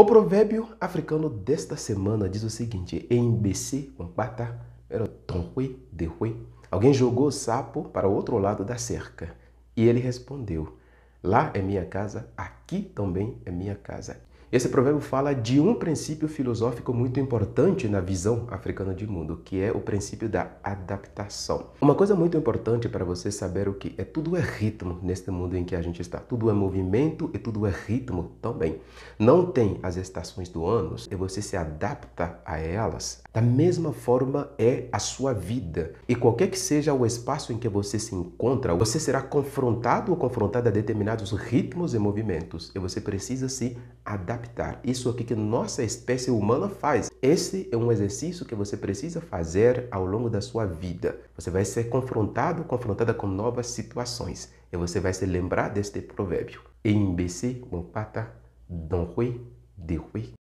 O provérbio africano desta semana diz o seguinte: Embc, um pata, era dehui. Alguém jogou o sapo para o outro lado da cerca e ele respondeu: Lá é minha casa, aqui também é minha casa. Esse provérbio fala de um princípio filosófico muito importante na visão africana de mundo, que é o princípio da adaptação. Uma coisa muito importante para você saber o que é tudo é ritmo neste mundo em que a gente está. Tudo é movimento e tudo é ritmo também. Não tem as estações do ano e você se adapta a elas. Da mesma forma é a sua vida. E qualquer que seja o espaço em que você se encontra, você será confrontado ou confrontada a determinados ritmos e movimentos e você precisa se adaptar adaptar. Isso aqui que nossa espécie humana faz. Esse é um exercício que você precisa fazer ao longo da sua vida. Você vai ser confrontado, confrontada com novas situações. E você vai se lembrar deste provérbio. Imbecil, mon pata, don hui, de hui.